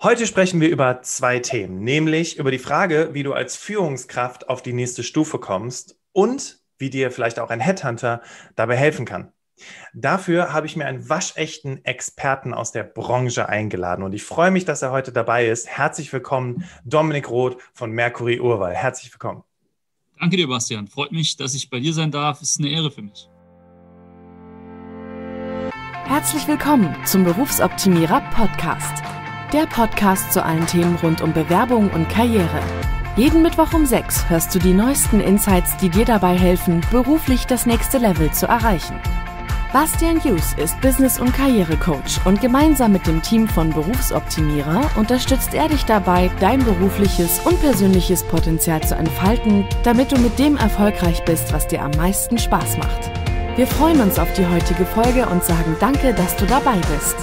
Heute sprechen wir über zwei Themen, nämlich über die Frage, wie du als Führungskraft auf die nächste Stufe kommst und wie dir vielleicht auch ein Headhunter dabei helfen kann. Dafür habe ich mir einen waschechten Experten aus der Branche eingeladen und ich freue mich, dass er heute dabei ist. Herzlich willkommen, Dominik Roth von Mercury Urwahl. Herzlich willkommen. Danke dir, Bastian. Freut mich, dass ich bei dir sein darf. Es ist eine Ehre für mich. Herzlich willkommen zum Berufsoptimierer Podcast. Der Podcast zu allen Themen rund um Bewerbung und Karriere. Jeden Mittwoch um 6 hörst du die neuesten Insights, die dir dabei helfen, beruflich das nächste Level zu erreichen. Bastian Hughes ist Business- und Karrierecoach und gemeinsam mit dem Team von Berufsoptimierer unterstützt er dich dabei, dein berufliches und persönliches Potenzial zu entfalten, damit du mit dem erfolgreich bist, was dir am meisten Spaß macht. Wir freuen uns auf die heutige Folge und sagen danke, dass du dabei bist.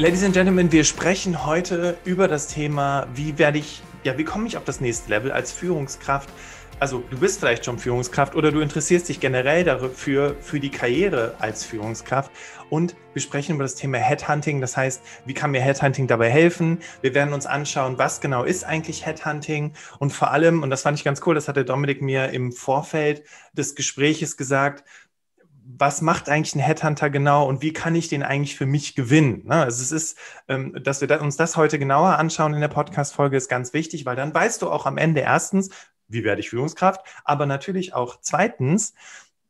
Ladies and Gentlemen, wir sprechen heute über das Thema, wie werde ich, ja, wie komme ich auf das nächste Level als Führungskraft? Also du bist vielleicht schon Führungskraft oder du interessierst dich generell dafür, für die Karriere als Führungskraft. Und wir sprechen über das Thema Headhunting. Das heißt, wie kann mir Headhunting dabei helfen? Wir werden uns anschauen, was genau ist eigentlich Headhunting? Und vor allem, und das fand ich ganz cool, das hatte Dominik mir im Vorfeld des Gespräches gesagt, was macht eigentlich ein Headhunter genau und wie kann ich den eigentlich für mich gewinnen? Ne? Also es ist, ähm, dass wir uns das heute genauer anschauen in der Podcast-Folge, ist ganz wichtig, weil dann weißt du auch am Ende erstens, wie werde ich Führungskraft, aber natürlich auch zweitens,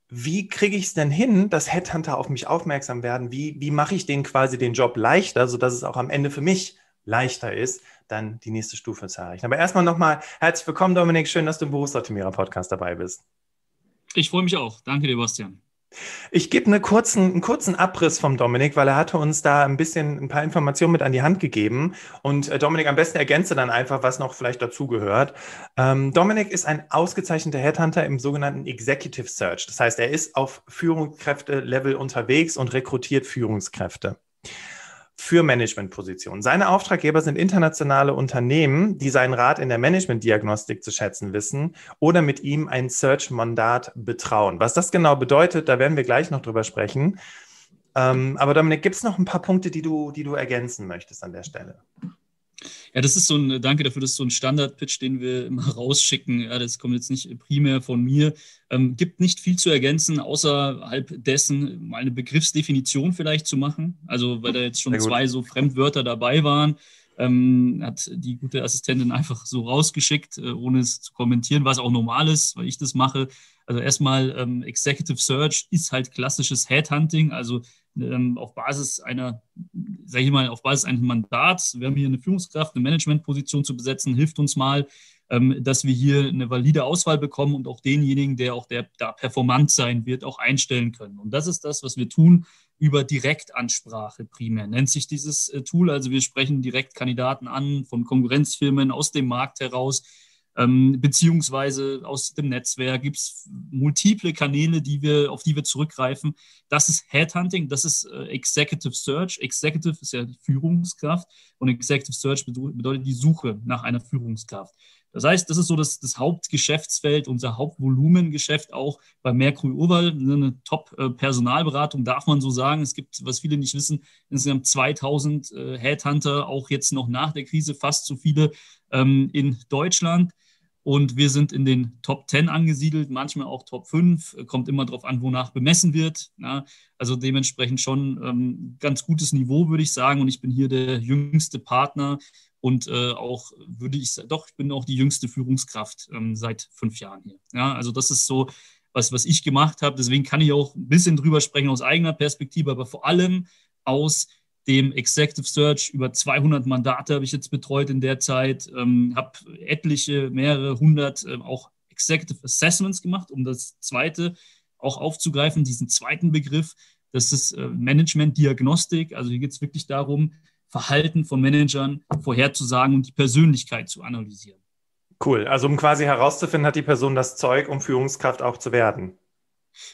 wie kriege ich es denn hin, dass Headhunter auf mich aufmerksam werden? Wie, wie mache ich denen quasi den Job leichter, sodass es auch am Ende für mich leichter ist, dann die nächste Stufe zu erreichen. Aber erstmal nochmal herzlich willkommen, Dominik. Schön, dass du im Berufsoptimierer Podcast dabei bist. Ich freue mich auch. Danke dir, Bastian. Ich gebe eine kurzen, einen kurzen Abriss vom Dominik, weil er hatte uns da ein bisschen ein paar Informationen mit an die Hand gegeben. Und äh, Dominik, am besten ergänze dann einfach, was noch vielleicht dazugehört. Ähm, Dominik ist ein ausgezeichneter Headhunter im sogenannten Executive Search. Das heißt, er ist auf Führungskräfte-Level unterwegs und rekrutiert Führungskräfte für Managementpositionen. Seine Auftraggeber sind internationale Unternehmen, die seinen Rat in der Managementdiagnostik zu schätzen wissen oder mit ihm ein Search-Mandat betrauen. Was das genau bedeutet, da werden wir gleich noch drüber sprechen. Ähm, aber Dominik, gibt es noch ein paar Punkte, die du, die du ergänzen möchtest an der Stelle? Ja, das ist so ein, danke dafür, das ist so ein Standard-Pitch, den wir immer rausschicken. Ja, das kommt jetzt nicht primär von mir. Ähm, gibt nicht viel zu ergänzen, außerhalb dessen mal eine Begriffsdefinition vielleicht zu machen. Also, weil da jetzt schon zwei so Fremdwörter dabei waren, ähm, hat die gute Assistentin einfach so rausgeschickt, äh, ohne es zu kommentieren, was auch normal ist, weil ich das mache. Also erstmal ähm, Executive Search ist halt klassisches Headhunting, also ähm, auf Basis einer, sage ich mal, auf Basis eines Mandats, wir haben hier eine Führungskraft, eine Managementposition zu besetzen, hilft uns mal, ähm, dass wir hier eine valide Auswahl bekommen und auch denjenigen, der auch der da performant sein wird, auch einstellen können. Und das ist das, was wir tun über Direktansprache primär, nennt sich dieses äh, Tool. Also wir sprechen direkt Kandidaten an von Konkurrenzfirmen aus dem Markt heraus ähm, beziehungsweise aus dem Netzwerk gibt es multiple Kanäle, die wir, auf die wir zurückgreifen. Das ist Headhunting, das ist äh, Executive Search. Executive ist ja die Führungskraft und Executive Search bedeutet die Suche nach einer Führungskraft. Das heißt, das ist so das, das Hauptgeschäftsfeld, unser Hauptvolumengeschäft auch bei Mercury Urwald, eine Top-Personalberatung, darf man so sagen. Es gibt, was viele nicht wissen, insgesamt 2000 äh, Headhunter, auch jetzt noch nach der Krise fast so viele ähm, in Deutschland. Und wir sind in den Top 10 angesiedelt, manchmal auch Top 5, kommt immer darauf an, wonach bemessen wird. Ja, also dementsprechend schon ähm, ganz gutes Niveau, würde ich sagen. Und ich bin hier der jüngste Partner und äh, auch würde ich doch, ich bin auch die jüngste Führungskraft ähm, seit fünf Jahren hier. Ja, also das ist so, was, was ich gemacht habe. Deswegen kann ich auch ein bisschen drüber sprechen aus eigener Perspektive, aber vor allem aus dem Executive Search. Über 200 Mandate habe ich jetzt betreut in der Zeit, ähm, habe etliche, mehrere hundert äh, auch Executive Assessments gemacht, um das zweite auch aufzugreifen, diesen zweiten Begriff. Das ist äh, Management-Diagnostik. Also hier geht es wirklich darum, Verhalten von Managern vorherzusagen und die Persönlichkeit zu analysieren. Cool. Also um quasi herauszufinden, hat die Person das Zeug, um Führungskraft auch zu werden.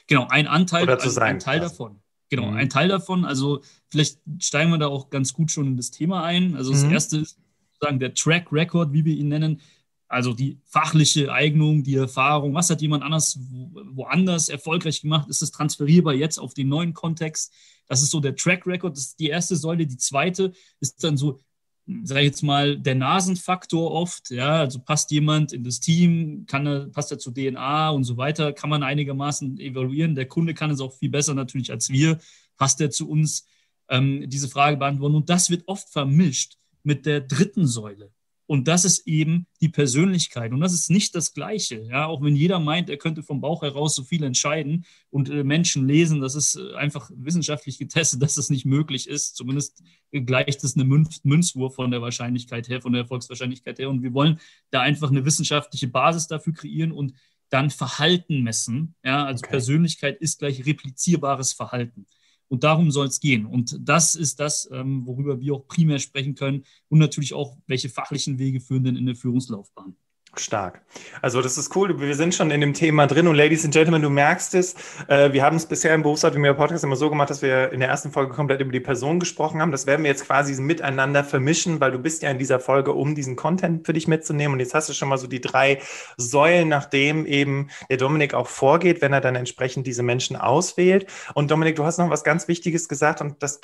Genau, ein Anteil, Oder zu sein, ein Teil davon. Genau, mhm. ein Teil davon. Also vielleicht steigen wir da auch ganz gut schon in das Thema ein. Also das mhm. erste ist sozusagen der Track Record, wie wir ihn nennen. Also die fachliche Eignung, die Erfahrung, was hat jemand anders woanders erfolgreich gemacht, ist es transferierbar jetzt auf den neuen Kontext. Das ist so der Track Record, das ist die erste Säule. Die zweite ist dann so, sage ich jetzt mal, der Nasenfaktor oft. Ja, also passt jemand in das Team, kann er, passt er zur DNA und so weiter, kann man einigermaßen evaluieren. Der Kunde kann es auch viel besser natürlich als wir. Passt er zu uns? Ähm, diese Frage beantworten. Und das wird oft vermischt mit der dritten Säule. Und das ist eben die Persönlichkeit. Und das ist nicht das Gleiche. Ja, auch wenn jeder meint, er könnte vom Bauch heraus so viel entscheiden und äh, Menschen lesen, das ist äh, einfach wissenschaftlich getestet, dass das nicht möglich ist. Zumindest gleicht es eine Münz Münzwurf von der Wahrscheinlichkeit her, von der Erfolgswahrscheinlichkeit her. Und wir wollen da einfach eine wissenschaftliche Basis dafür kreieren und dann Verhalten messen. Ja, also okay. Persönlichkeit ist gleich replizierbares Verhalten. Und darum soll es gehen. Und das ist das, ähm, worüber wir auch primär sprechen können und natürlich auch, welche fachlichen Wege führen denn in der Führungslaufbahn. Stark. Also das ist cool. Wir sind schon in dem Thema drin und Ladies and Gentlemen, du merkst es. Äh, wir haben es bisher im Berufsautonomie Podcast immer so gemacht, dass wir in der ersten Folge komplett über die Person gesprochen haben. Das werden wir jetzt quasi miteinander vermischen, weil du bist ja in dieser Folge, um diesen Content für dich mitzunehmen. Und jetzt hast du schon mal so die drei Säulen, nachdem eben der Dominik auch vorgeht, wenn er dann entsprechend diese Menschen auswählt. Und Dominik, du hast noch was ganz Wichtiges gesagt und das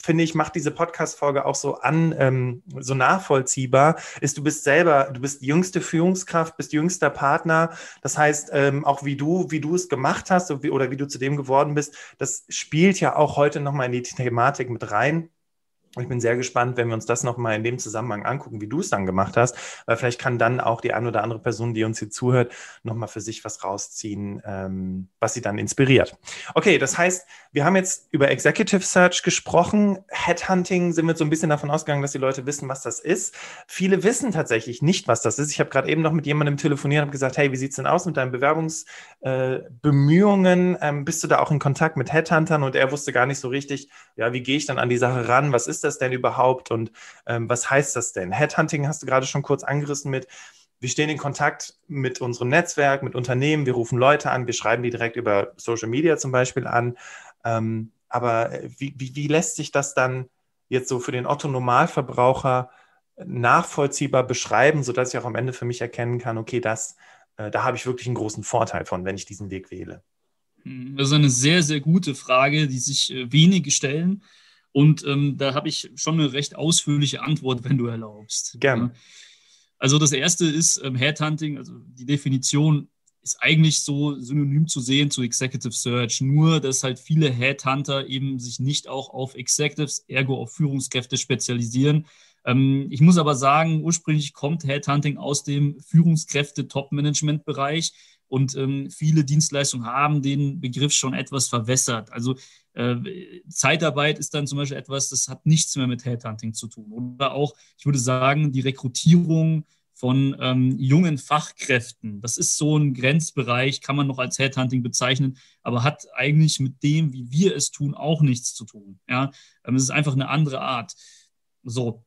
finde ich, macht diese Podcast-Folge auch so an, ähm, so nachvollziehbar, ist, du bist selber, du bist jüngste Führungskraft, bist jüngster Partner. Das heißt, ähm, auch wie du, wie du es gemacht hast oder wie du zu dem geworden bist, das spielt ja auch heute nochmal in die Thematik mit rein. Ich bin sehr gespannt, wenn wir uns das nochmal in dem Zusammenhang angucken, wie du es dann gemacht hast, weil vielleicht kann dann auch die eine oder andere Person, die uns hier zuhört, nochmal für sich was rausziehen, ähm, was sie dann inspiriert. Okay, das heißt, wir haben jetzt über Executive Search gesprochen. Headhunting sind wir so ein bisschen davon ausgegangen, dass die Leute wissen, was das ist. Viele wissen tatsächlich nicht, was das ist. Ich habe gerade eben noch mit jemandem telefoniert und gesagt, hey, wie sieht es denn aus mit deinen Bewerbungsbemühungen? Äh, ähm, bist du da auch in Kontakt mit Headhuntern? Und er wusste gar nicht so richtig, ja, wie gehe ich dann an die Sache ran? Was ist das denn überhaupt und ähm, was heißt das denn? Headhunting hast du gerade schon kurz angerissen mit. Wir stehen in Kontakt mit unserem Netzwerk, mit Unternehmen, wir rufen Leute an, wir schreiben die direkt über Social Media zum Beispiel an. Ähm, aber äh, wie, wie, wie lässt sich das dann jetzt so für den Otto-Normalverbraucher nachvollziehbar beschreiben, sodass ich auch am Ende für mich erkennen kann, okay, das, äh, da habe ich wirklich einen großen Vorteil von, wenn ich diesen Weg wähle? Hm, das ist eine sehr, sehr gute Frage, die sich äh, wenige stellen. Und ähm, da habe ich schon eine recht ausführliche Antwort, wenn du erlaubst. Gerne. Also das erste ist ähm, Headhunting, also die Definition ist eigentlich so synonym zu sehen zu Executive Search, nur dass halt viele Headhunter eben sich nicht auch auf Executives, ergo auf Führungskräfte spezialisieren. Ähm, ich muss aber sagen, ursprünglich kommt Headhunting aus dem Führungskräfte-Top-Management-Bereich und ähm, viele Dienstleistungen haben den Begriff schon etwas verwässert. Also Zeitarbeit ist dann zum Beispiel etwas, das hat nichts mehr mit Headhunting zu tun. Oder auch, ich würde sagen, die Rekrutierung von ähm, jungen Fachkräften. Das ist so ein Grenzbereich, kann man noch als Headhunting bezeichnen, aber hat eigentlich mit dem, wie wir es tun, auch nichts zu tun. Ja? Ähm, es ist einfach eine andere Art. So,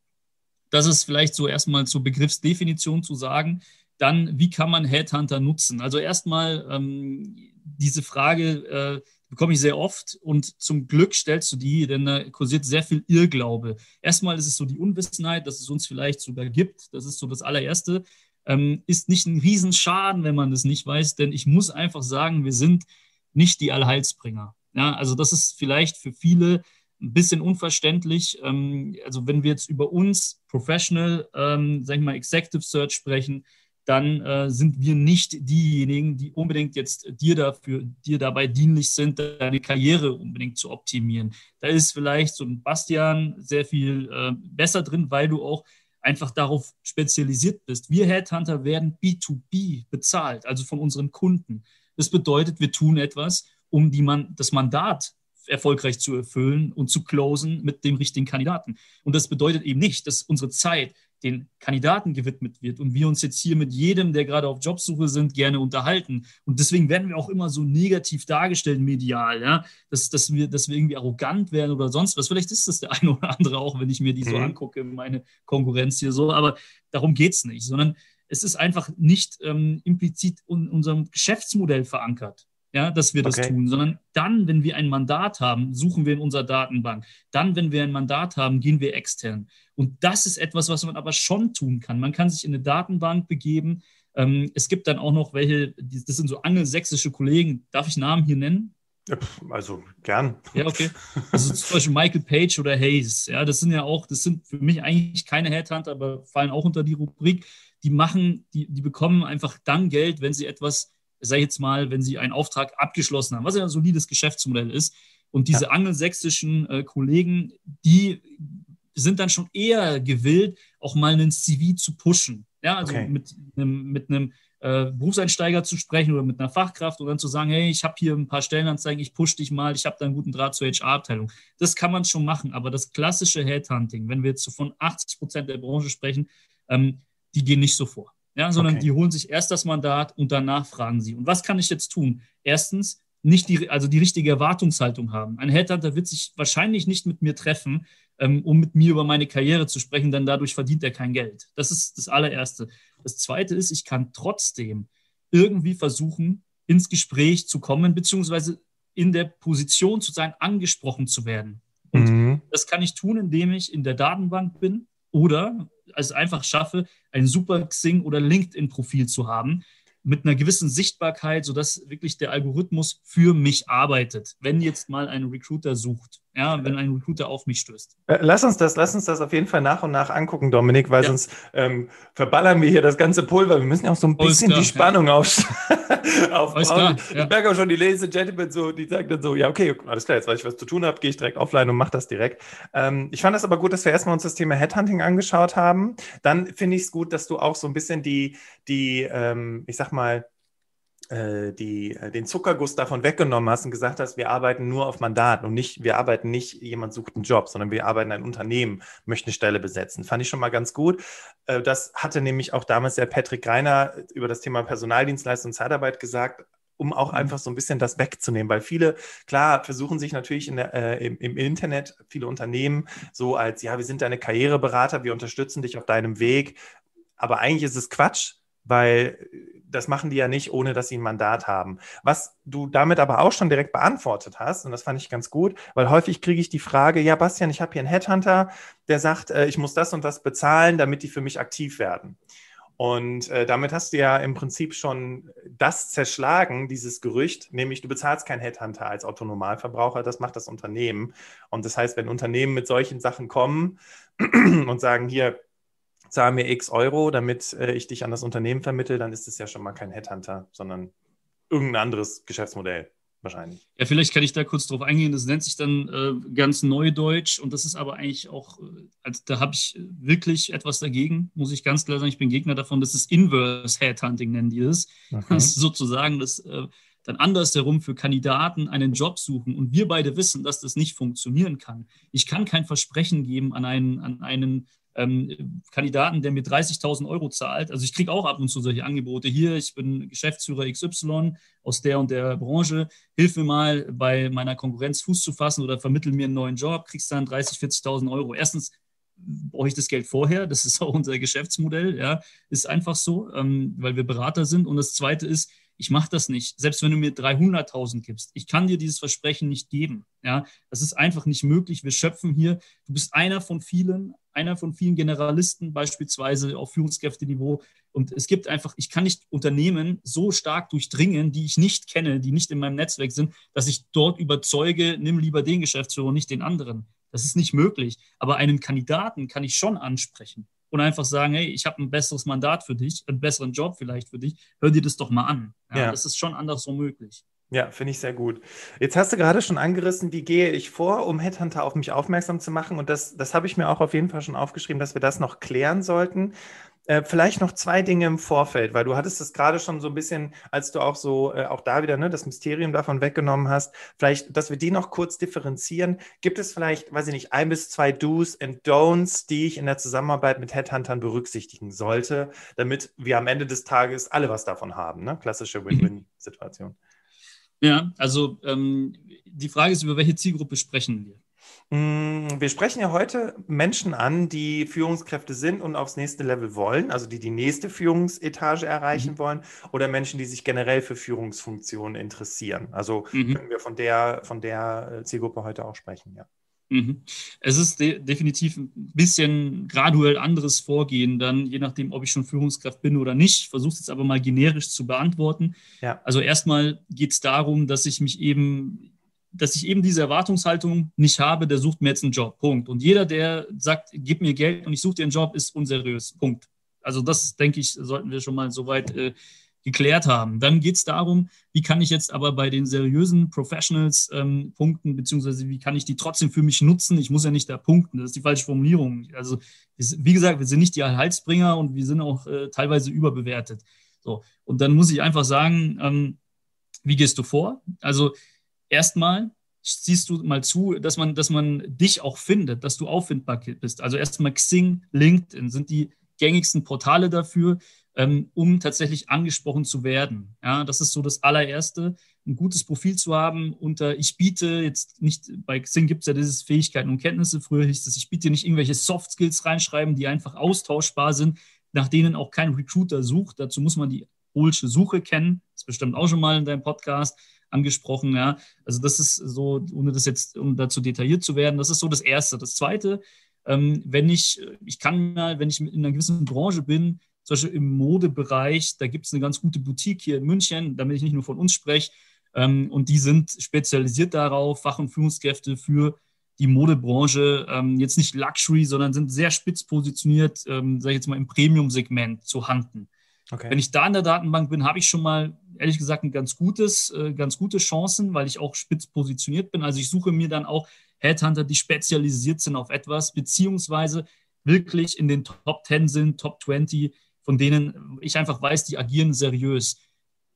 das ist vielleicht so erstmal zur Begriffsdefinition zu sagen. Dann, wie kann man Headhunter nutzen? Also erstmal ähm, diese Frage äh, bekomme ich sehr oft und zum Glück stellst du die, denn da kursiert sehr viel Irrglaube. Erstmal ist es so die Unwissenheit, dass es uns vielleicht sogar gibt. Das ist so das allererste. Ähm, ist nicht ein Riesenschaden, wenn man das nicht weiß, denn ich muss einfach sagen, wir sind nicht die Allheilsbringer. Ja, also das ist vielleicht für viele ein bisschen unverständlich. Ähm, also wenn wir jetzt über uns Professional, ähm, sag ich mal, Executive Search sprechen, dann äh, sind wir nicht diejenigen, die unbedingt jetzt dir dafür, dir dabei dienlich sind, deine Karriere unbedingt zu optimieren. Da ist vielleicht so ein Bastian sehr viel äh, besser drin, weil du auch einfach darauf spezialisiert bist. Wir Headhunter werden B2B bezahlt, also von unseren Kunden. Das bedeutet, wir tun etwas, um man, das Mandat erfolgreich zu erfüllen und zu closen mit dem richtigen Kandidaten. Und das bedeutet eben nicht, dass unsere Zeit den Kandidaten gewidmet wird und wir uns jetzt hier mit jedem, der gerade auf Jobsuche sind, gerne unterhalten. Und deswegen werden wir auch immer so negativ dargestellt medial, ja, dass, dass, wir, dass wir irgendwie arrogant werden oder sonst was. Vielleicht ist das der eine oder andere auch, wenn ich mir die so mhm. angucke, meine Konkurrenz hier so, aber darum geht es nicht, sondern es ist einfach nicht ähm, implizit in unserem Geschäftsmodell verankert. Ja, dass wir das Okay. tun, sondern dann, wenn wir ein Mandat haben, suchen wir in unserer Datenbank. Dann, wenn wir ein Mandat haben, gehen wir extern. Und das ist etwas, was man aber schon tun kann. Man kann sich in eine Datenbank begeben. Ähm, es gibt dann auch noch welche, das sind so angelsächsische Kollegen. Darf ich Namen hier nennen? Also gern. Ja, okay. Also zum Beispiel Michael Page oder Hayes. Ja, das sind ja auch, das sind für mich eigentlich keine Headhunter, aber fallen auch unter die Rubrik. Die machen, die, die bekommen einfach dann Geld, wenn sie etwas, sag ich jetzt mal, wenn sie einen Auftrag abgeschlossen haben, was ja ein solides Geschäftsmodell ist. Und diese angelsächsischen äh, Kollegen, die sind dann schon eher gewillt, auch mal einen CV zu pushen. Ja, also Okay. mit einem, mit einem äh, Berufseinsteiger zu sprechen oder mit einer Fachkraft und dann zu sagen, hey, ich habe hier ein paar Stellenanzeigen, ich push dich mal, ich habe da einen guten Draht zur HR-Abteilung. Das kann man schon machen, aber das klassische Headhunting, wenn wir jetzt so von 80 Prozent der Branche sprechen, ähm, die gehen nicht so vor. Ja, sondern Okay. die holen sich erst das Mandat und danach fragen sie. Und was kann ich jetzt tun? Erstens, nicht die, also die richtige Erwartungshaltung haben. Ein Headhunter wird sich wahrscheinlich nicht mit mir treffen, ähm, um mit mir über meine Karriere zu sprechen, denn dadurch verdient er kein Geld. Das ist das allererste. Das zweite ist, ich kann trotzdem irgendwie versuchen, ins Gespräch zu kommen, beziehungsweise in der Position zu sein, angesprochen zu werden. Und Mhm. das kann ich tun, indem ich in der Datenbank bin oder es einfach schaffe, ein super Xing- oder LinkedIn-Profil zu haben mit einer gewissen Sichtbarkeit, sodass wirklich der Algorithmus für mich arbeitet, wenn jetzt mal ein Recruiter sucht, ja, wenn ein Recruiter auf mich stößt. Äh, Lass uns das, lass uns das auf jeden Fall nach und nach angucken, Dominik, weil Ja. sonst ähm, verballern wir hier das ganze Pulver. Wir müssen ja auch so ein bisschen klar, die Spannung auf, Alles aufbauen. klar, Ich ja. merke auch schon, die Ladies and Gentlemen so, die sagen dann so, ja, okay, alles klar, jetzt weiß ich, was zu tun habe, gehe ich direkt offline und mache das direkt. Ähm, ich fand das aber gut, dass wir erstmal uns das Thema Headhunting angeschaut haben. Dann finde ich es gut, dass du auch so ein bisschen die, die ähm, ich sag mal, die, äh, den Zuckerguss davon weggenommen hast und gesagt hast, wir arbeiten nur auf Mandat und nicht, wir arbeiten nicht, jemand sucht einen Job, sondern wir arbeiten ein Unternehmen, möchte eine Stelle besetzen. Fand ich schon mal ganz gut. Äh, Das hatte nämlich auch damals der Patrick Reiner über das Thema Personaldienstleistung und Zeitarbeit gesagt, um auch Mhm. einfach so ein bisschen das wegzunehmen, weil viele, klar, versuchen sich natürlich in der, äh, im, im Internet, viele Unternehmen so als, ja, wir sind deine Karriereberater, wir unterstützen dich auf deinem Weg, aber eigentlich ist es Quatsch, weil das machen die ja nicht, ohne dass sie ein Mandat haben. Was du damit aber auch schon direkt beantwortet hast, und das fand ich ganz gut, weil häufig kriege ich die Frage, ja, Bastian, ich habe hier einen Headhunter, der sagt, äh, ich muss das und das bezahlen, damit die für mich aktiv werden. Und äh, damit hast du ja im Prinzip schon das zerschlagen, dieses Gerücht, nämlich du bezahlst keinen Headhunter als Autonomalverbraucher, das macht das Unternehmen. Und das heißt, wenn Unternehmen mit solchen Sachen kommen und sagen, hier, zahl mir x Euro, damit äh, ich dich an das Unternehmen vermittle, dann ist es ja schon mal kein Headhunter, sondern irgendein anderes Geschäftsmodell wahrscheinlich. Ja, vielleicht kann ich da kurz drauf eingehen. Das nennt sich dann äh, ganz Neudeutsch und das ist aber eigentlich auch, also da habe ich wirklich etwas dagegen, muss ich ganz klar sagen. Ich bin Gegner davon. Das ist Inverse Headhunting, nennen die das. Das ist sozusagen das äh, dann andersherum für Kandidaten einen Job suchen und wir beide wissen, dass das nicht funktionieren kann. Ich kann kein Versprechen geben an einen, an einen ähm, Kandidaten, der mir 30.000 Euro zahlt. Also ich kriege auch ab und zu solche Angebote. Hier, ich bin Geschäftsführer XY aus der und der Branche. Hilf mir mal, bei meiner Konkurrenz Fuß zu fassen oder vermittel mir einen neuen Job, kriegst dann 30.000, 40.000 Euro. Erstens brauche ich das Geld vorher. Das ist auch unser Geschäftsmodell. Ja, ist einfach so, ähm, weil wir Berater sind. Und das Zweite ist, ich mache das nicht. Selbst wenn du mir 300.000 gibst, ich kann dir dieses Versprechen nicht geben. Ja, das ist einfach nicht möglich. Wir schöpfen hier. Du bist einer von vielen, einer von vielen Generalisten beispielsweise auf Führungskräfteniveau. Und es gibt einfach, ich kann nicht Unternehmen so stark durchdringen, die ich nicht kenne, die nicht in meinem Netzwerk sind, dass ich dort überzeuge, nimm lieber den Geschäftsführer und nicht den anderen. Das ist nicht möglich. Aber einen Kandidaten kann ich schon ansprechen und einfach sagen, hey, ich habe ein besseres Mandat für dich, einen besseren Job vielleicht für dich, hör dir das doch mal an. Ja, Ja. Das ist schon andersrum möglich. Ja, finde ich sehr gut. Jetzt hast du gerade schon angerissen, wie gehe ich vor, um Headhunter auf mich aufmerksam zu machen. Und das, das habe ich mir auch auf jeden Fall schon aufgeschrieben, dass wir das noch klären sollten. Äh, vielleicht noch zwei Dinge im Vorfeld, weil du hattest es gerade schon so ein bisschen, als du auch so, äh, auch da wieder ne, das Mysterium davon weggenommen hast, vielleicht, dass wir die noch kurz differenzieren. Gibt es vielleicht, weiß ich nicht, ein bis zwei Do's and Don'ts, die ich in der Zusammenarbeit mit Headhuntern berücksichtigen sollte, damit wir am Ende des Tages alle was davon haben? Ne? Klassische Win-Win-Situation. Ja, also ähm, die Frage ist, über welche Zielgruppe sprechen wir? Mm, wir sprechen ja heute Menschen an, die Führungskräfte sind und aufs nächste Level wollen, also die die nächste Führungsetage erreichen mhm. wollen, oder Menschen, die sich generell für Führungsfunktionen interessieren. Also mhm. können wir von der, von der äh, Zielgruppe heute auch sprechen, ja. Mhm. Es ist de definitiv ein bisschen graduell anderes Vorgehen, dann je nachdem, ob ich schon Führungskraft bin oder nicht. Ich versuche es jetzt aber mal generisch zu beantworten. Ja. Also erstmal geht es darum, dass ich mich eben, dass ich eben diese Erwartungshaltung nicht habe, der sucht mir jetzt einen Job. Punkt. Und jeder, der sagt, gib mir Geld und ich suche dir einen Job, ist unseriös. Punkt. Also das, denke ich, sollten wir schon mal soweit äh, geklärt haben. Dann geht es darum, wie kann ich jetzt aber bei den seriösen Professionals ähm, punkten, beziehungsweise wie kann ich die trotzdem für mich nutzen? Ich muss ja nicht da punkten, das ist die falsche Formulierung. Also, wie gesagt, wir sind nicht die Erhaltsbringer und wir sind auch äh, teilweise überbewertet. So, und dann muss ich einfach sagen, ähm, wie gehst du vor? Also, erstmal siehst du mal zu, dass man, dass man dich auch findet, dass du auffindbar bist. Also erstmal Xing, LinkedIn sind die gängigsten Portale dafür ähm, um tatsächlich angesprochen zu werden. Ja, das ist so das allererste, ein gutes Profil zu haben unter, ich biete jetzt nicht, bei Xing gibt es ja dieses Fähigkeiten und Kenntnisse, früher hieß es, ich biete nicht irgendwelche Soft Skills reinschreiben, die einfach austauschbar sind, nach denen auch kein Recruiter sucht. Dazu muss man die Ohlsche Suche kennen. Das ist bestimmt auch schon mal in deinem Podcast angesprochen. Ja. Also das ist so, ohne das jetzt, um dazu detailliert zu werden, das ist so das Erste. Das Zweite, ähm, wenn ich, ich kann mal, wenn ich in einer gewissen Branche bin, zum Beispiel im Modebereich, da gibt es eine ganz gute Boutique hier in München, damit ich nicht nur von uns spreche. Ähm, und die sind spezialisiert darauf, Fach- und Führungskräfte für die Modebranche, ähm, jetzt nicht Luxury, sondern sind sehr spitz positioniert, ähm, sage ich jetzt mal, im Premium-Segment zu handeln. Okay. Wenn ich da in der Datenbank bin, habe ich schon mal, ehrlich gesagt, ein ganz gutes, äh, ganz gute Chancen, weil ich auch spitz positioniert bin. Also ich suche mir dann auch Headhunter, die spezialisiert sind auf etwas, beziehungsweise wirklich in den Top 10 sind, Top 20, von denen ich einfach weiß, die agieren seriös.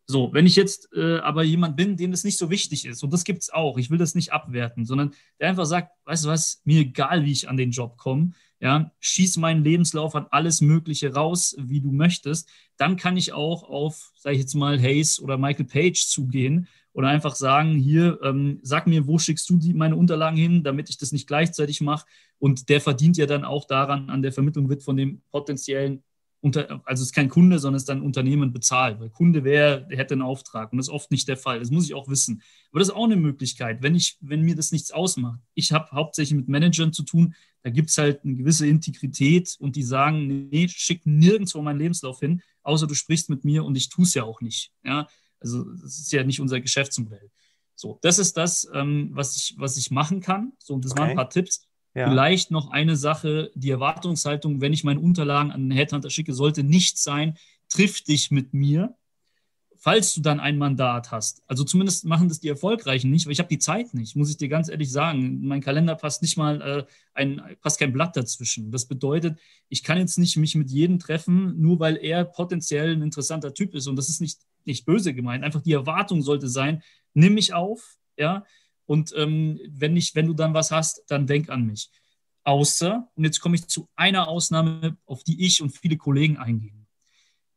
So, wenn ich jetzt äh, aber jemand bin, dem das nicht so wichtig ist, und das gibt es auch, ich will das nicht abwerten, sondern der einfach sagt, weißt du was, mir egal, wie ich an den Job komme, ja, schieß meinen Lebenslauf an alles Mögliche raus, wie du möchtest, dann kann ich auch auf, sage ich jetzt mal, Hayes oder Michael Page zugehen oder einfach sagen, hier, ähm, sag mir, wo schickst du die, meine Unterlagen hin, damit ich das nicht gleichzeitig mache. Und der verdient ja dann auch daran, an der Vermittlung wird von dem potenziellen unter, also es ist kein Kunde, sondern es ist ein Unternehmen bezahlt. Weil Kunde wäre, hätte einen Auftrag und das ist oft nicht der Fall. Das muss ich auch wissen. Aber das ist auch eine Möglichkeit, wenn ich, wenn mir das nichts ausmacht. Ich habe hauptsächlich mit Managern zu tun, da gibt es halt eine gewisse Integrität und die sagen, nee, schick nirgendwo meinen Lebenslauf hin, außer du sprichst mit mir und ich tue es ja auch nicht. Ja, also das ist ja nicht unser Geschäftsmodell. So, das ist das, ähm, was, ich, was ich machen kann. So, und das okay. waren ein paar Tipps. Ja. Vielleicht noch eine Sache, die Erwartungshaltung, wenn ich meine Unterlagen an den Headhunter schicke, sollte nicht sein, triff dich mit mir, falls du dann ein Mandat hast. Also zumindest machen das die Erfolgreichen nicht, weil ich habe die Zeit nicht, muss ich dir ganz ehrlich sagen. Mein Kalender passt nicht mal äh, ein, passt kein Blatt dazwischen. Das bedeutet, ich kann jetzt nicht mich mit jedem treffen, nur weil er potenziell ein interessanter Typ ist. Und das ist nicht, nicht böse gemeint. Einfach die Erwartung sollte sein, nimm mich auf, ja, und ähm, wenn, ich, wenn du dann was hast, dann denk an mich. Außer, und jetzt komme ich zu einer Ausnahme, auf die ich und viele Kollegen eingehen.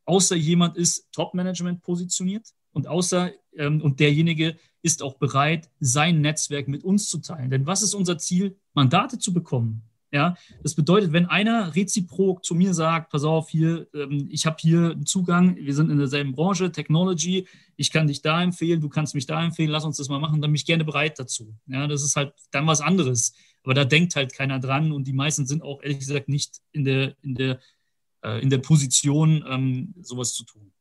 Außer jemand ist Top-Management positioniert und außer ähm, und derjenige ist auch bereit, sein Netzwerk mit uns zu teilen. Denn was ist unser Ziel? Mandate zu bekommen. Ja, das bedeutet, wenn einer reziprok zu mir sagt, pass auf, hier, ähm, ich habe hier einen Zugang, wir sind in derselben Branche, Technology, ich kann dich da empfehlen, du kannst mich da empfehlen, lass uns das mal machen, dann bin ich gerne bereit dazu. Ja, das ist halt dann was anderes. Aber da denkt halt keiner dran und die meisten sind auch ehrlich gesagt nicht in der, in der, äh, in der Position, ähm, sowas zu tun.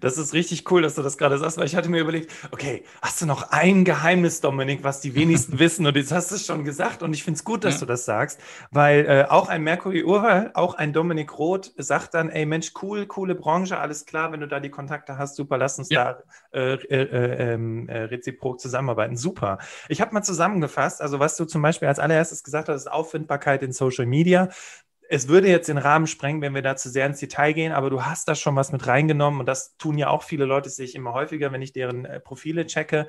Das ist richtig cool, dass du das gerade sagst, weil ich hatte mir überlegt, okay, hast du noch ein Geheimnis, Dominik, was die wenigsten wissen? Und jetzt hast du es schon gesagt und ich finde es gut, dass ja. du das sagst, weil äh, auch ein Mercury Urwahl, auch ein Dominik Roth sagt dann, ey Mensch, cool, coole Branche, alles klar, wenn du da die Kontakte hast, super, lass uns ja. da äh, äh, äh ähm, äh, reziprok zusammenarbeiten, super. Ich habe mal zusammengefasst, also was du zum Beispiel als allererstes gesagt hast, ist Auffindbarkeit in Social Media es würde jetzt den Rahmen sprengen, wenn wir da zu sehr ins Detail gehen, aber du hast da schon was mit reingenommen und das tun ja auch viele Leute, sehe ich immer häufiger, wenn ich deren äh, Profile checke.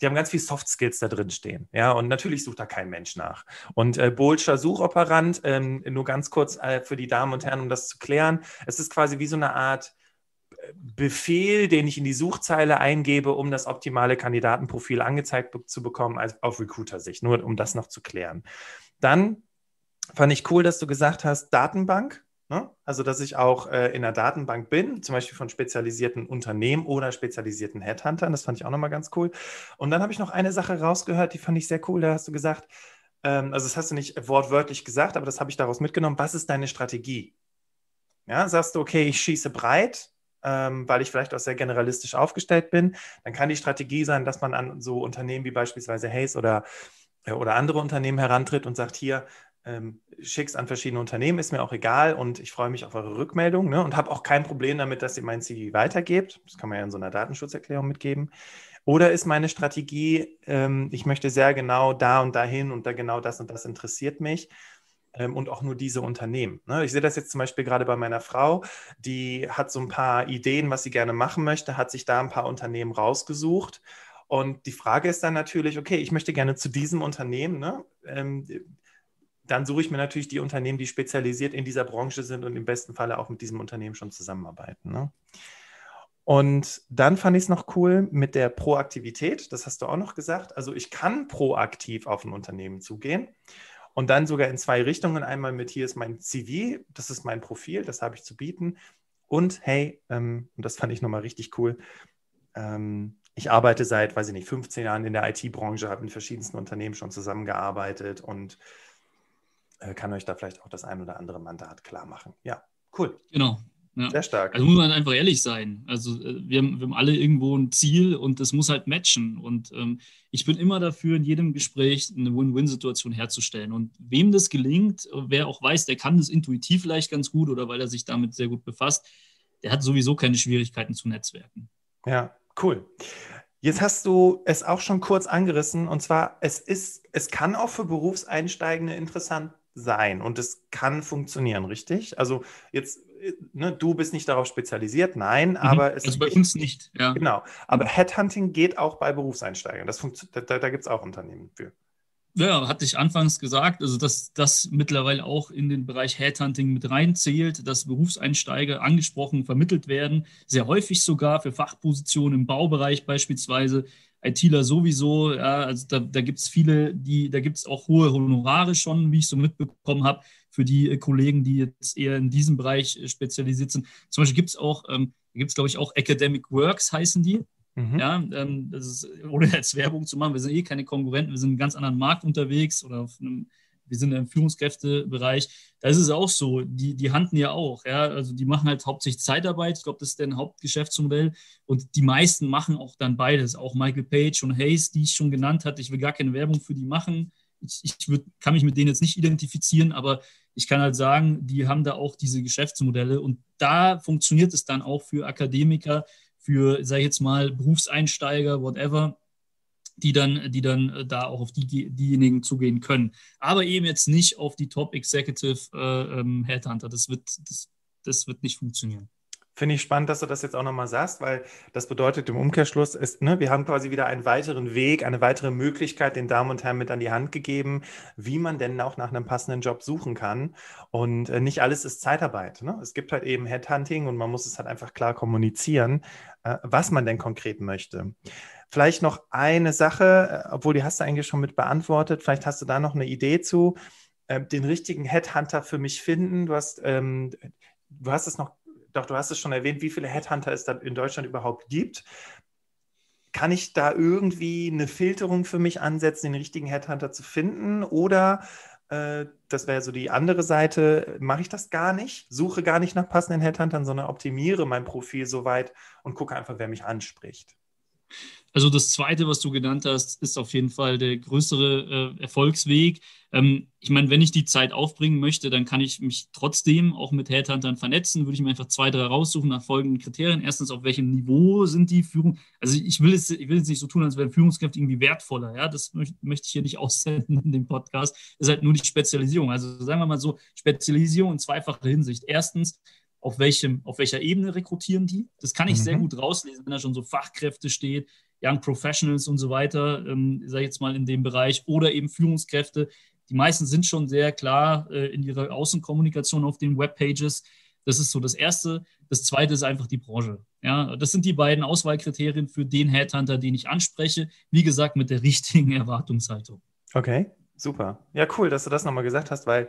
Die haben ganz viel Soft Skills da drin stehen. Ja, und natürlich sucht da kein Mensch nach. Und äh, Bolscher Suchoperant, ähm, nur ganz kurz äh, für die Damen und Herren, um das zu klären. Es ist quasi wie so eine Art Befehl, den ich in die Suchzeile eingebe, um das optimale Kandidatenprofil angezeigt zu bekommen, als auf Recruiter-Sicht, nur um das noch zu klären. Dann fand ich cool, dass du gesagt hast, Datenbank. Ne? Also, dass ich auch äh, in der Datenbank bin, zum Beispiel von spezialisierten Unternehmen oder spezialisierten Headhuntern. Das fand ich auch nochmal ganz cool. Und dann habe ich noch eine Sache rausgehört, die fand ich sehr cool. Da hast du gesagt, ähm, also das hast du nicht wortwörtlich gesagt, aber das habe ich daraus mitgenommen. Was ist deine Strategie? Ja, sagst du, okay, ich schieße breit, ähm, weil ich vielleicht auch sehr generalistisch aufgestellt bin, dann kann die Strategie sein, dass man an so Unternehmen wie beispielsweise Hayes oder, äh, oder andere Unternehmen herantritt und sagt, hier, ähm, schick's an verschiedene Unternehmen, ist mir auch egal und ich freue mich auf eure Rückmeldung ne, und habe auch kein Problem damit, dass ihr mein CV weitergebt. Das kann man ja in so einer Datenschutzerklärung mitgeben. Oder ist meine Strategie, ähm, ich möchte sehr genau da und dahin und da genau das und das interessiert mich ähm, und auch nur diese Unternehmen. Ne? Ich sehe das jetzt zum Beispiel gerade bei meiner Frau, die hat so ein paar Ideen, was sie gerne machen möchte, hat sich da ein paar Unternehmen rausgesucht. Und die Frage ist dann natürlich, okay, ich möchte gerne zu diesem Unternehmen, ne? Dann suche ich mir natürlich die Unternehmen, die spezialisiert in dieser Branche sind und im besten Falle auch mit diesem Unternehmen schon zusammenarbeiten. Ne? Und dann fand ich es noch cool mit der Proaktivität, das hast du auch noch gesagt. Also ich kann proaktiv auf ein Unternehmen zugehen. Und dann sogar in zwei Richtungen. Einmal mit hier ist mein CV, das ist mein Profil, das habe ich zu bieten. Und hey, ähm, und das fand ich nochmal richtig cool, ähm, ich arbeite seit, weiß ich nicht, 15 Jahren in der IT-Branche, habe mit verschiedensten Unternehmen schon zusammengearbeitet und kann euch da vielleicht auch das ein oder andere Mandat klar machen. Ja, cool. Genau. Ja. Sehr stark. Also muss man einfach ehrlich sein. Also äh, wir haben, wir haben alle irgendwo ein Ziel und das muss halt matchen. Und ähm, ich bin immer dafür, in jedem Gespräch eine Win-Win-Situation herzustellen. Und wem das gelingt, wer auch weiß, der kann das intuitiv vielleicht ganz gut oder weil er sich damit sehr gut befasst, der hat sowieso keine Schwierigkeiten zu netzwerken. Ja, cool. Jetzt hast du es auch schon kurz angerissen und zwar es ist, es kann auch für Berufseinsteigende interessant sein und es kann funktionieren, richtig? Also jetzt, ne, du bist nicht darauf spezialisiert, nein, mhm. aber es Also bei uns nicht, ja. Genau. Aber Headhunting geht auch bei Berufseinsteigern. Das da, da gibt es auch Unternehmen für. Ja, hatte ich anfangs gesagt, also dass das mittlerweile auch in den Bereich Headhunting mit reinzählt, dass Berufseinsteiger angesprochen, vermittelt werden, sehr häufig sogar für Fachpositionen im Baubereich beispielsweise, ITler sowieso, ja, also da, da gibt es viele, die, da gibt es auch hohe Honorare schon, wie ich so mitbekommen habe, für die äh, Kollegen, die jetzt eher in diesem Bereich äh, spezialisiert sind. Zum Beispiel gibt es auch, ähm, gibt es glaube ich auch Academic Works heißen die. Mhm. Ja, ähm, das ist, ohne jetzt Werbung zu machen, wir sind eh keine Konkurrenten, wir sind in einem ganz anderen Markt unterwegs oder auf einem wir sind im Führungskräftebereich, da ist es auch so, die, die handen ja auch, ja, also die machen halt hauptsächlich Zeitarbeit, ich glaube, das ist deren Hauptgeschäftsmodell. Und die meisten machen auch dann beides, auch Michael Page und Hayes, die ich schon genannt hatte, ich will gar keine Werbung für die machen, ich, ich würd, kann mich mit denen jetzt nicht identifizieren, aber ich kann halt sagen, die haben da auch diese Geschäftsmodelle. Und da funktioniert es dann auch für Akademiker, für, sage ich jetzt mal, Berufseinsteiger, whatever, die dann, die dann äh, da auch auf die, diejenigen zugehen können. Aber eben jetzt nicht auf die Top Executive äh, ähm, Headhunter. Das wird, das, das wird nicht funktionieren. Finde ich spannend, dass du das jetzt auch nochmal sagst, weil das bedeutet im Umkehrschluss, ist, ne, wir haben quasi wieder einen weiteren Weg, eine weitere Möglichkeit den Damen und Herren mit an die Hand gegeben, wie man denn auch nach einem passenden Job suchen kann. Und äh, nicht alles ist Zeitarbeit. Ne? Es gibt halt eben Headhunting und man muss es halt einfach klar kommunizieren, äh, was man denn konkret möchte. Vielleicht noch eine Sache, äh, obwohl die hast du eigentlich schon mit beantwortet. Vielleicht hast du da noch eine Idee zu. Äh, den richtigen Headhunter für mich finden. Du hast, ähm, du hast es noch, doch, du hast es schon erwähnt, wie viele Headhunter es da in Deutschland überhaupt gibt. Kann ich da irgendwie eine Filterung für mich ansetzen, den richtigen Headhunter zu finden? Oder äh, das wäre so die andere Seite, mache ich das gar nicht, suche gar nicht nach passenden Headhuntern, sondern optimiere mein Profil soweit und gucke einfach, wer mich anspricht. Also das Zweite, was du genannt hast, ist auf jeden Fall der größere äh, Erfolgsweg. Ähm, ich meine, wenn ich die Zeit aufbringen möchte, dann kann ich mich trotzdem auch mit Headhuntern vernetzen. Würde ich mir einfach zwei, drei raussuchen nach folgenden Kriterien. Erstens, auf welchem Niveau sind die Führung? Also ich will jetzt, ich will jetzt nicht so tun, als wären Führungskräfte irgendwie wertvoller. Ja, das möchte, möchte ich hier nicht aussenden in dem Podcast. Das ist halt nur die Spezialisierung. Also sagen wir mal so, Spezialisierung in zweifacher Hinsicht. Erstens, auf, welchem, auf welcher Ebene rekrutieren die? Das kann ich mhm. sehr gut rauslesen, wenn da schon so Fachkräfte steht, Young Professionals und so weiter, ähm, sage ich jetzt mal in dem Bereich, oder eben Führungskräfte. Die meisten sind schon sehr klar äh, in ihrer Außenkommunikation auf den Webpages. Das ist so das Erste. Das Zweite ist einfach die Branche. Ja, das sind die beiden Auswahlkriterien für den Headhunter, den ich anspreche. Wie gesagt, mit der richtigen Erwartungshaltung. Okay, super. Ja, cool, dass du das nochmal gesagt hast, weil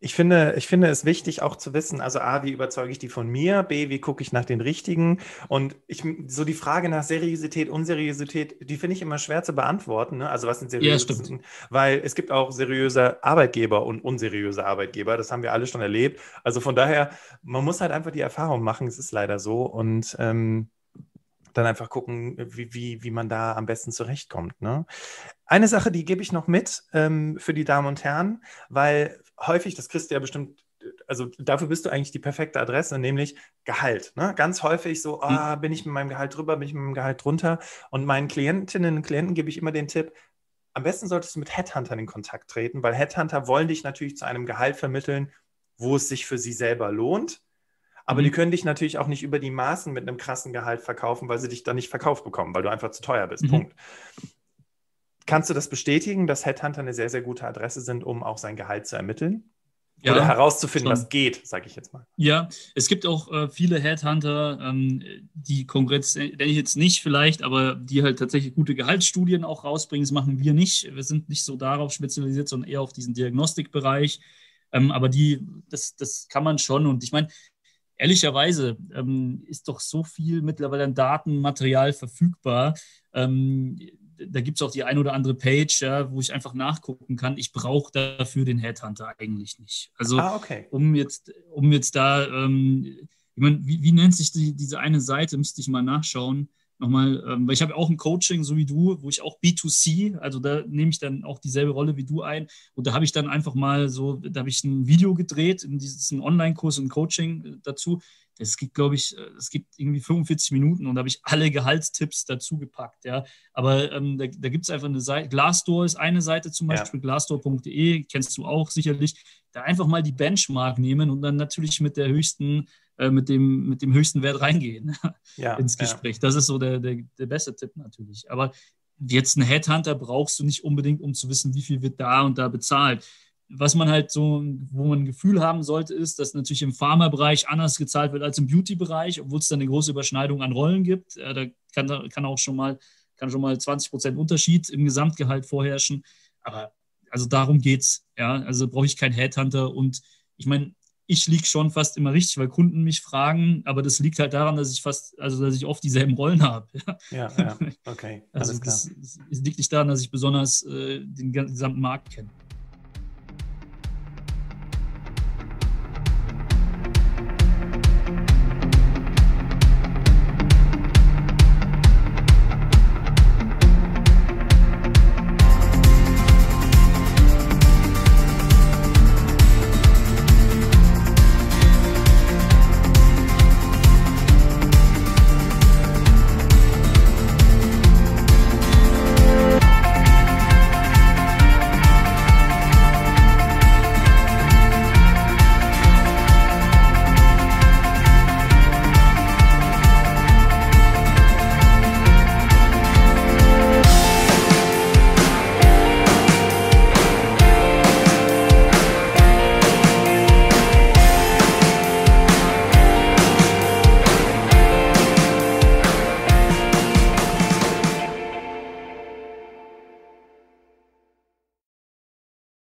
ich finde, ich finde es wichtig auch zu wissen, also A, wie überzeuge ich die von mir, B, wie gucke ich nach den richtigen und ich, so die Frage nach Seriosität, Unseriosität, die finde ich immer schwer zu beantworten, ne? also was sind seriöse, ja, weil es gibt auch seriöse Arbeitgeber und unseriöse Arbeitgeber, das haben wir alle schon erlebt, also von daher, man muss halt einfach die Erfahrung machen, es ist leider so und ähm, dann einfach gucken, wie, wie, wie man da am besten zurechtkommt. Ne? Eine Sache, die gebe ich noch mit ähm, für die Damen und Herren, weil häufig, das kriegst du ja bestimmt, also dafür bist du eigentlich die perfekte Adresse, nämlich Gehalt. Ne? Ganz häufig so, ah, bin ich mit meinem Gehalt drüber, bin ich mit meinem Gehalt drunter. Und meinen Klientinnen und Klienten gebe ich immer den Tipp, am besten solltest du mit Headhuntern in Kontakt treten, weil Headhunter wollen dich natürlich zu einem Gehalt vermitteln, wo es sich für sie selber lohnt. Aber mhm. die können dich natürlich auch nicht über die Maßen mit einem krassen Gehalt verkaufen, weil sie dich dann nicht verkauft bekommen, weil du einfach zu teuer bist. Mhm. Punkt. Kannst du das bestätigen, dass Headhunter eine sehr, sehr gute Adresse sind, um auch sein Gehalt zu ermitteln? Ja, Oder herauszufinden, schon. was geht, sage ich jetzt mal. Ja, es gibt auch äh, viele Headhunter, ähm, die Konkurrenz nenne ich jetzt nicht vielleicht, aber die halt tatsächlich gute Gehaltsstudien auch rausbringen. Das machen wir nicht. Wir sind nicht so darauf spezialisiert, sondern eher auf diesen Diagnostikbereich. Ähm, aber die, das, das kann man schon. Und ich meine, ehrlicherweise ähm, ist doch so viel mittlerweile an Datenmaterial verfügbar. Ähm, da gibt es auch die ein oder andere Page, ja, wo ich einfach nachgucken kann. Ich brauche dafür den Headhunter eigentlich nicht. Also ah, okay. um jetzt, um jetzt da, ähm, ich mein, wie, wie, nennt sich die, diese eine Seite, müsste ich mal nachschauen. Nochmal, ähm, weil ich habe auch ein Coaching, so wie du, wo ich auch B2C, also da nehme ich dann auch dieselbe Rolle wie du ein. Und da habe ich dann einfach mal so, da habe ich ein Video gedreht, in diesem Online-Kurs und Coaching dazu es gibt, glaube ich, äh, es gibt irgendwie 45 Minuten und da habe ich alle Gehaltstipps dazu gepackt, ja. Aber ähm, da, da gibt es einfach eine Seite, Glassdoor ist eine Seite zum Beispiel, ja. glassdoor.de, kennst du auch sicherlich. Da einfach mal die Benchmark nehmen und dann natürlich mit der höchsten, äh, mit, dem, mit dem höchsten Wert reingehen ja, ins Gespräch. Ja. Das ist so der, der, der beste Tipp natürlich. Aber jetzt einen Headhunter brauchst du nicht unbedingt, um zu wissen, wie viel wird da und da bezahlt was man halt so, wo man ein Gefühl haben sollte, ist, dass natürlich im Pharma-Bereich anders gezahlt wird als im Beauty-Bereich, obwohl es da eine große Überschneidung an Rollen gibt. da kann, kann auch schon mal, kann schon mal 20 Prozent Unterschied im Gesamtgehalt vorherrschen. Aber also darum geht's. Ja, also brauche ich keinen Headhunter und ich meine, ich liege schon fast immer richtig, weil Kunden mich fragen, aber das liegt halt daran, dass ich fast, also dass ich oft dieselben Rollen habe. Ja, ja, okay. also das, das, liegt nicht daran, dass ich besonders äh, den gesamten Markt kenne.